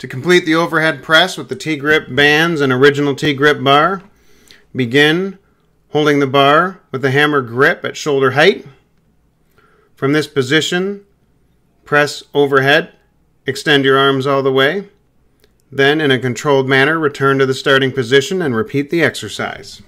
To complete the overhead press with the T-grip bands and original T-grip bar, begin holding the bar with the hammer grip at shoulder height. From this position, press overhead, extend your arms all the way. Then, in a controlled manner, return to the starting position and repeat the exercise.